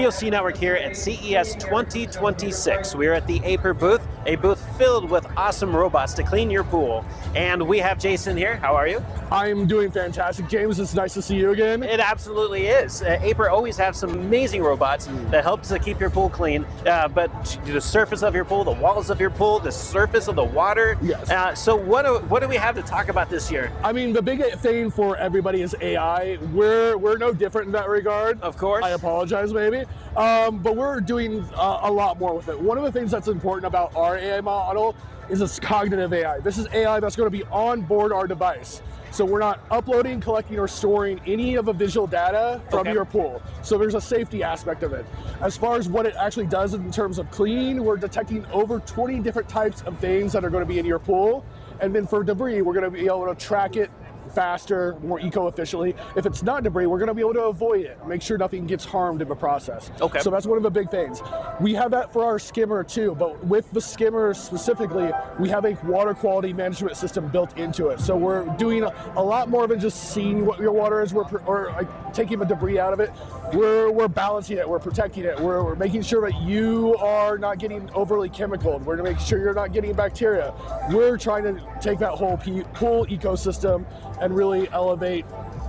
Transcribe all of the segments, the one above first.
Poc Network here at CES 2026. We're at the Aiper booth, a booth filled with awesome robots to clean your pool. And we have Jason here. How are you? I'm doing fantastic. James, it's nice to see you again. It absolutely is. Uh, Aiper always have some amazing robots that help to keep your pool clean. Uh, but the surface of your pool, the walls of your pool, the surface of the water. Yes. Uh, so what do, what do we have to talk about this year? I mean, the big thing for everybody is AI. We're we're no different in that regard. Of course. I apologize, maybe. Um, but we're doing uh, a lot more with it. One of the things that's important about our AI model is it's cognitive AI. This is AI that's going to be on board our device. So we're not uploading, collecting, or storing any of the visual data from Okay. your pool. So there's a safety aspect of it. As far as what it actually does in terms of clean, we're detecting over 20 different types of things that are going to be in your pool. And then for debris, we're going to be able to track it faster, more eco-efficiently. If it's not debris, we're going to be able to avoid it, make sure nothing gets harmed in the process. Okay. So that's one of the big things. We have that for our skimmer too, but with the skimmer specifically, we have a water quality management system built into it. So we're doing a, a lot more than just seeing what your water is, we're, pr- or like, taking the debris out of it. We're, we're balancing it, we're protecting it, we're, we're making sure that you are not getting overly chemical. We're making sure you're not getting bacteria. We're trying to take that whole pool ecosystem and really elevate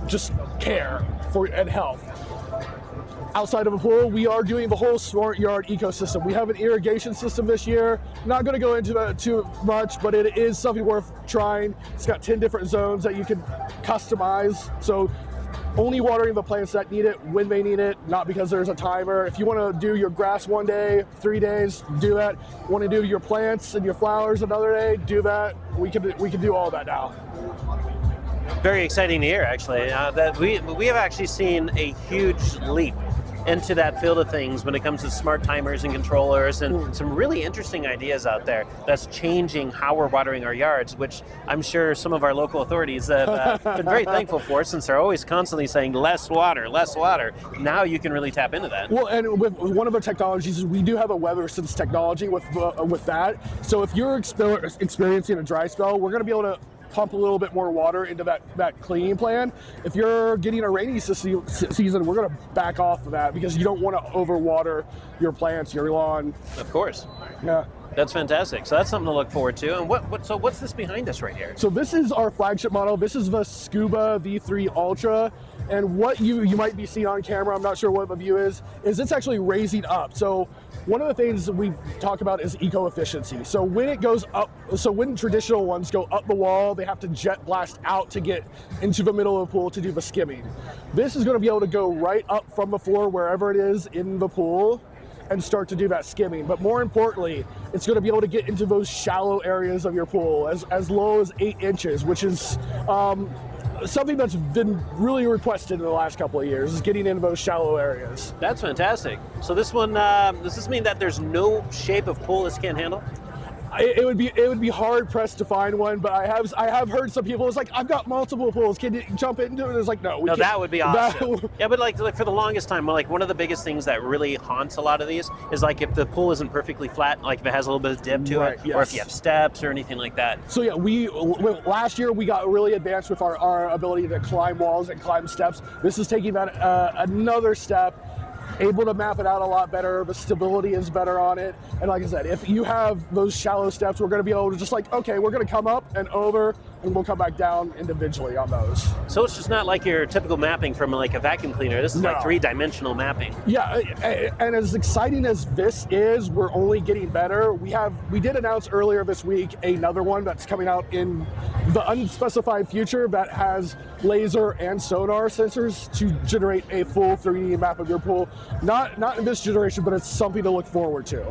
just care for and health outside of a pool, we are doing the whole smart yard ecosystem. We have an irrigation system this year. Not going to go into that too much, but it is something worth trying. It's got 10 different zones that you can customize. So only watering the plants that need it when they need it, not because there's a timer. If you want to do your grass one day, three days, do that. Want to do your plants and your flowers another day, do that. We can we can do all that now. Very exciting to hear, actually. Uh, that we we have actually seen a huge leap into that field of things when it comes to smart timers and controllers and some really interesting ideas out there that's changing how we're watering our yards, which I'm sure some of our local authorities have uh, been very thankful for since they're always constantly saying less water, less water. Now you can really tap into that. Well, and with one of the technologies is we do have a weather sense technology with uh, with that. So if you're exper- experiencing a dry spell, we're going to be able to pump a little bit more water into that that cleaning plan. If you're getting a rainy season, we're going to back off of that because you don't want to overwater your plants, your lawn. Of course. Yeah. That's fantastic. So that's something to look forward to. And what, what so what's this behind us right here? So this is our flagship model. This is the Scooba V3 Ultra. And what you, you might be seeing on camera, I'm not sure what the view is, is it's actually raising up. So one of the things we talk about is eco-efficiency. So when it goes up, so when traditional ones go up the wall, they have to jet blast out to get into the middle of the pool to do the skimming. This is gonna be able to go right up from the floor wherever it is in the pool and start to do that skimming. But more importantly, it's going to be able to get into those shallow areas of your pool as, as low as eight inches, which is um, something that's been really requested in the last couple of years, is getting into those shallow areas. That's fantastic. So this one, uh, does this mean that there's no shape of pool this can't handle? I, it would be it would be hard pressed to find one, but I have I have heard some people. It's like I've got multiple pools. Can you jump into it? It's like no. No, that would be awesome. That- yeah, but like, like for the longest time, like one of the biggest things that really haunts a lot of these is like if the pool isn't perfectly flat, like if it has a little bit of dip to Right, it, or if you have steps or anything like that. So yeah, we last year we got really advanced with our, our ability to climb walls and climb steps. This is taking that uh, another step. Able to map it out a lot better. The stability is better on it. And like I said, if you have those shallow steps, we're going to be able to just like, okay, we're going to come up and over, and we'll come back down individually on those. So it's just not like your typical mapping from like a vacuum cleaner. This is like three-dimensional mapping. Yeah, and as exciting as this is, we're only getting better. We have we did announce earlier this week another one that's coming out in the unspecified future that has laser and sonar sensors to generate a full 3D map of your pool. Not not in this generation, but it's something to look forward to.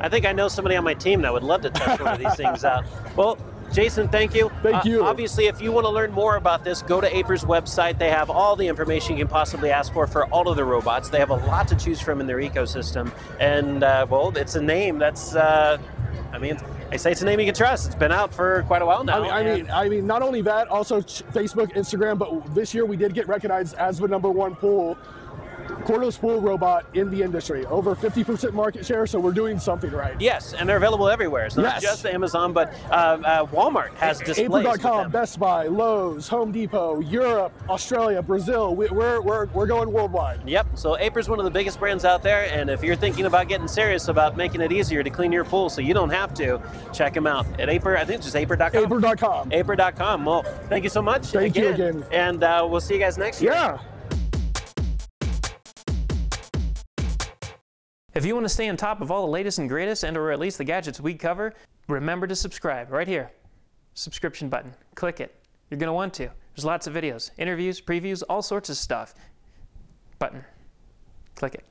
I think I know somebody on my team that would love to test one of these things out. Well, Jason, thank you. Thank Uh, you. obviously, if you want to learn more about this, go to Aiper's website. They have all the information you can possibly ask for for all of the robots. They have a lot to choose from in their ecosystem. And, uh, well, it's a name that's, uh, I mean, I say it's a name you can trust. It's been out for quite a while now. I mean, I mean, I mean, not only that, also Facebook, Instagram, but this year we did get recognized as the number one pool cordless pool robot in the industry. Over 50% market share, so we're doing something right. Yes, and they're available everywhere. It's not Yes. just Amazon, but uh, uh, Walmart has displays. with Apron.com. Best Buy, Lowe's, Home Depot, Europe, Australia, Brazil. We, we're, we're, we're going worldwide. Yep. So Aiper's one of the biggest brands out there, and if you're thinking about getting serious about making it easier to clean your pool so you don't have to, check them out at Aiper. I think it's just Aiper.com. Apron.com. Aiper.com. Well, thank you so much. Thank you again. And uh, we'll see you guys next year. Yeah. If you want to stay on top of all the latest and greatest and or at least the gadgets we cover, remember to subscribe right here. Subscription button. Click it. You're going to want to. There's lots of videos, interviews, previews, all sorts of stuff. Button. Click it.